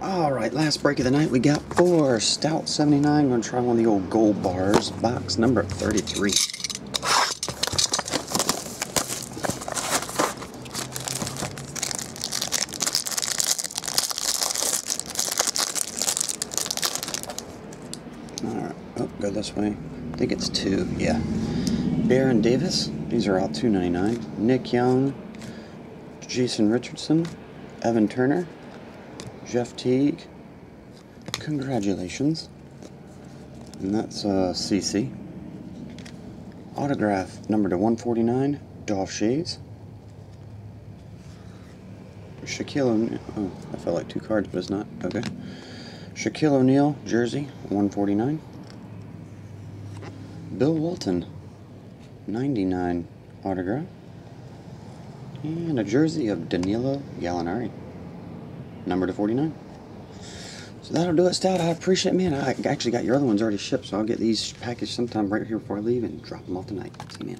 All right, last break of the night. We got four Strout 79. I'm to try one of the old gold bars. Box number 33. All right, oh, go this way. I think it's two, yeah. Baron Davis, these are all $2.99. Nick Young, Jason Richardson, Evan Turner, Jeff Teague. Congratulations. And that's uh, CC. Autograph number to 149, Dolph Schayes. Shaquille O'Neal. Oh, I felt like two cards, but it's not. Okay. Shaquille O'Neal, jersey, 149. Bill Walton, 99 autograph. And a jersey of Danilo Gallinari, number to 49. So that'll do it, Strout. I appreciate it, man. I actually got your other ones already shipped, so I'll get these packaged sometime right here before I leave and drop them off tonight. See you, man.